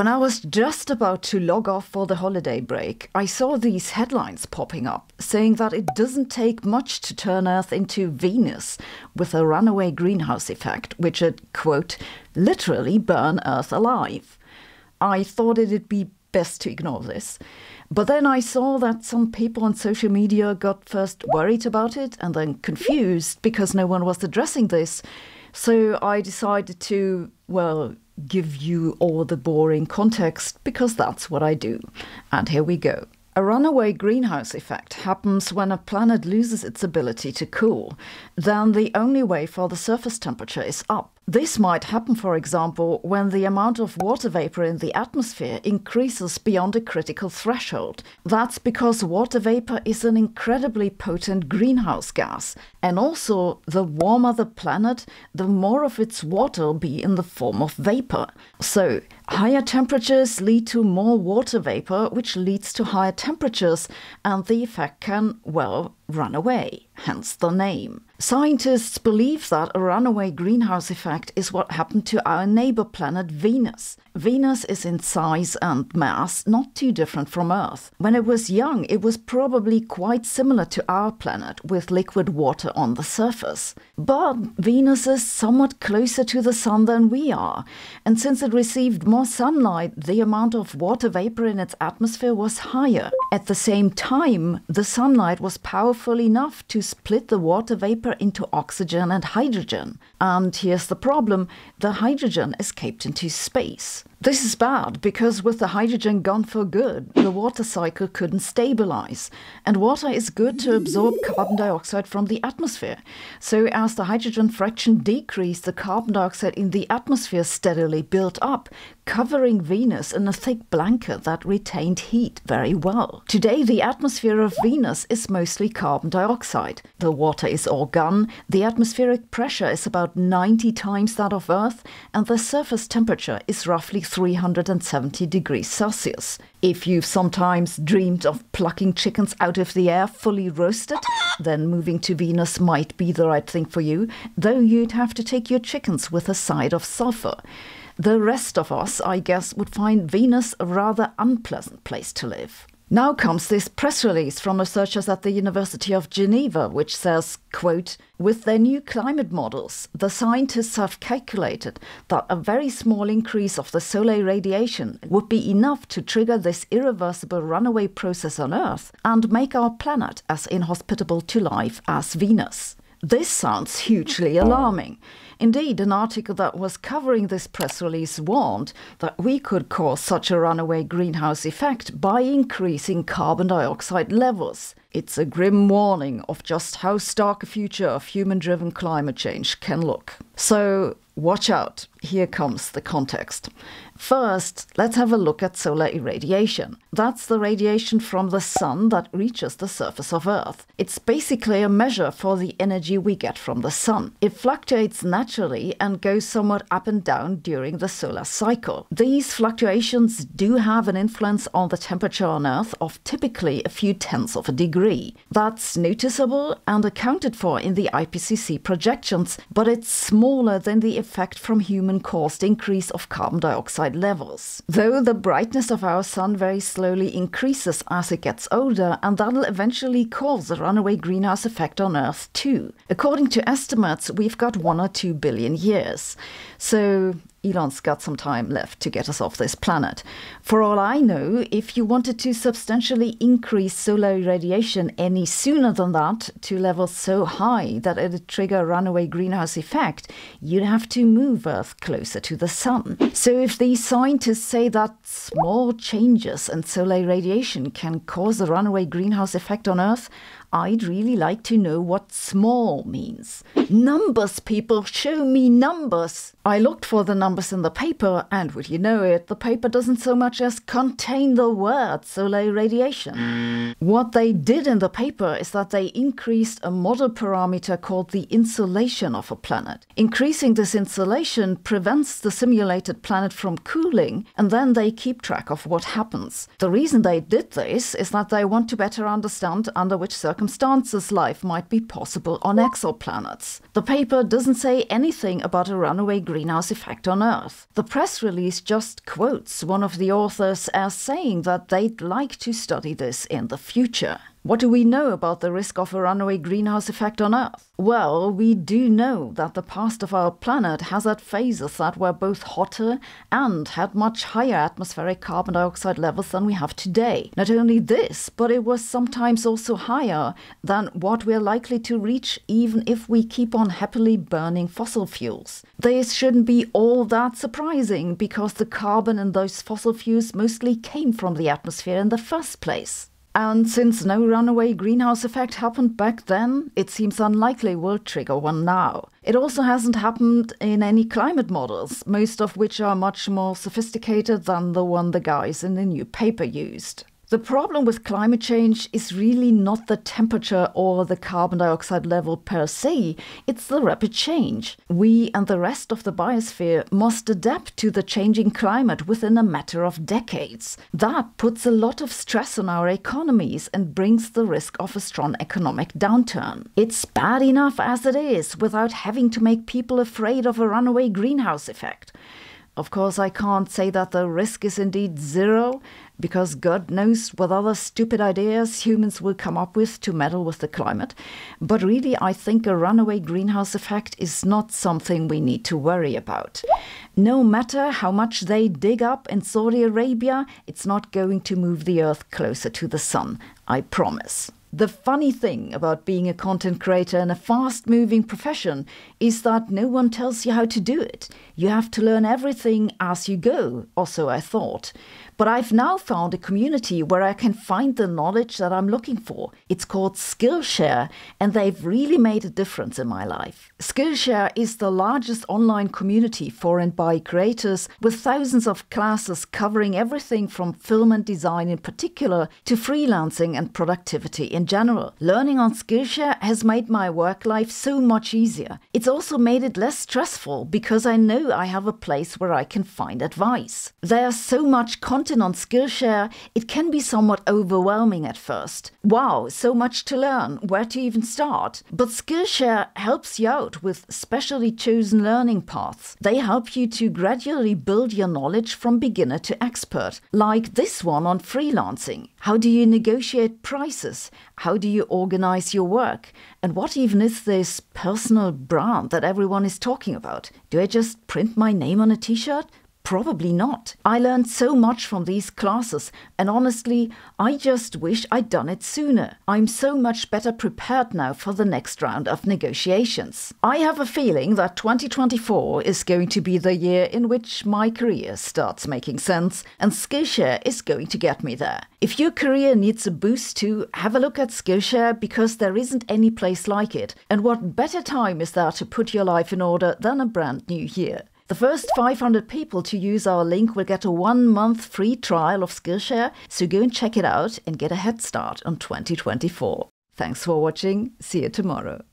When I was just about to log off for the holiday break, I saw these headlines popping up saying that it doesn't take much to turn Earth into Venus with a runaway greenhouse effect, which would, quote, literally burn Earth alive. I thought it'd be best to ignore this. But then I saw that some people on social media got first worried about it and then confused because no one was addressing this. So I decided to, well, give you all the boring context because that's what I do. And here we go. A runaway greenhouse effect happens when a planet loses its ability to cool. Then the only way for the surface temperature is up. This might happen, for example, when the amount of water vapor in the atmosphere increases beyond a critical threshold. That's because water vapor is an incredibly potent greenhouse gas. And also, the warmer the planet, the more of its water will be in the form of vapor. So, higher temperatures lead to more water vapor, which leads to higher temperatures, and the effect can, well, run away, hence the name. Scientists believe that a runaway greenhouse effect is what happened to our neighbor planet Venus. Venus is in size and mass not too different from Earth. When it was young, it was probably quite similar to our planet, with liquid water on the surface. But Venus is somewhat closer to the Sun than we are, and since it received more sunlight, the amount of water vapor in its atmosphere was higher. At the same time, the sunlight was powerful enough to split the water vapor into oxygen and hydrogen. And here's the problem the hydrogen escaped into space. This is bad because with the hydrogen gone for good, the water cycle couldn't stabilize. And water is good to absorb carbon dioxide from the atmosphere. So, as the hydrogen fraction decreased, the carbon dioxide in the atmosphere steadily built up, covering Venus in a thick blanket that retained heat very well. Today, the atmosphere of Venus is mostly carbon dioxide. The water is all gone, the atmospheric pressure is about 90 times that of Earth, and the surface temperature is roughly 370 degrees Celsius. If you've sometimes dreamed of plucking chickens out of the air fully roasted, then moving to Venus might be the right thing for you, though you'd have to take your chickens with a side of sulfur. The rest of us, I guess, would find Venus a rather unpleasant place to live. Now comes this press release from researchers at the University of Geneva, which says, quote, with their new climate models, the scientists have calculated that a very small increase of the solar radiation would be enough to trigger this irreversible runaway process on Earth and make our planet as inhospitable to life as Venus. This sounds hugely alarming. Indeed, an article that was covering this press release warned that we could cause such a runaway greenhouse effect by increasing carbon dioxide levels. It's a grim warning of just how stark a future of human driven climate change can look. So, watch out. Here comes the context. First, let's have a look at solar irradiation. That's the radiation from the sun that reaches the surface of Earth. It's basically a measure for the energy we get from the sun. It fluctuates naturally and goes somewhat up and down during the solar cycle. These fluctuations do have an influence on the temperature on Earth of typically a few tenths of a degree. That's noticeable and accounted for in the IPCC projections, but it's smaller than the effect from human caused increase of carbon dioxide levels. Though the brightness of our sun very slowly increases as it gets older, and that'll eventually cause a runaway greenhouse effect on Earth too. According to estimates, we've got one or two billion years. So Elon's got some time left to get us off this planet. For all I know, if you wanted to substantially increase solar radiation any sooner than that to levels so high that it'd trigger a runaway greenhouse effect, you'd have to move Earth closer to the Sun. So if these scientists say that small changes in solar radiation can cause a runaway greenhouse effect on Earth, I'd really like to know what small means. Numbers, people, show me numbers. I looked for the numbers in the paper, and would you know it, the paper doesn't so much as contain the word solar radiation. What they did in the paper is that they increased a model parameter called the insulation of a planet. Increasing this insulation prevents the simulated planet from cooling, and then they keep track of what happens. The reason they did this is that they want to better understand under which circumstances circumstances life might be possible on exoplanets. The paper doesn't say anything about a runaway greenhouse effect on Earth. The press release just quotes one of the authors as saying that they'd like to study this in the future. What do we know about the risk of a runaway greenhouse effect on Earth? Well, we do know that the past of our planet has had phases that were both hotter and had much higher atmospheric carbon dioxide levels than we have today. Not only this, but it was sometimes also higher than what we're likely to reach even if we keep on happily burning fossil fuels. This shouldn't be all that surprising because the carbon in those fossil fuels mostly came from the atmosphere in the first place. And since no runaway greenhouse effect happened back then, it seems unlikely we'll trigger one now. It also hasn't happened in any climate models, most of which are much more sophisticated than the one the guys in the new paper used. The problem with climate change is really not the temperature or the carbon dioxide level per se, it's the rapid change. We and the rest of the biosphere must adapt to the changing climate within a matter of decades. That puts a lot of stress on our economies and brings the risk of a strong economic downturn. It's bad enough as it is without having to make people afraid of a runaway greenhouse effect. Of course, I can't say that the risk is indeed zero, because God knows what other stupid ideas humans will come up with to meddle with the climate. But really, I think a runaway greenhouse effect is not something we need to worry about. No matter how much they dig up in Saudi Arabia, it's not going to move the Earth closer to the sun, I promise. The funny thing about being a content creator in a fast moving profession is that no one tells you how to do it. You have to learn everything as you go, or so I thought. But I've now found a community where I can find the knowledge that I'm looking for. It's called Skillshare, and they've really made a difference in my life. Skillshare is the largest online community for and by creators, with thousands of classes covering everything from film and design in particular to freelancing and productivity in general. Learning on Skillshare has made my work life so much easier. It's also made it less stressful because I know I have a place where I can find advice. There's so much content on Skillshare, it can be somewhat overwhelming at first. Wow, so much to learn, where to even start? But Skillshare helps you out with specially chosen learning paths. They help you to gradually build your knowledge from beginner to expert, like this one on freelancing. How do you negotiate prices? How do you organize your work? And what even is this personal brand that everyone is talking about? Do I just print my name on a t shirt? Probably not. I learned so much from these classes, and honestly, I just wish I'd done it sooner. I'm so much better prepared now for the next round of negotiations. I have a feeling that 2024 is going to be the year in which my career starts making sense, and Skillshare is going to get me there. If your career needs a boost too, have a look at Skillshare because there isn't any place like it. And what better time is there to put your life in order than a brand new year? The first 500 people to use our link will get a one month free trial of Skillshare, so go and check it out and get a head start on 2024. Thanks for watching. See you tomorrow.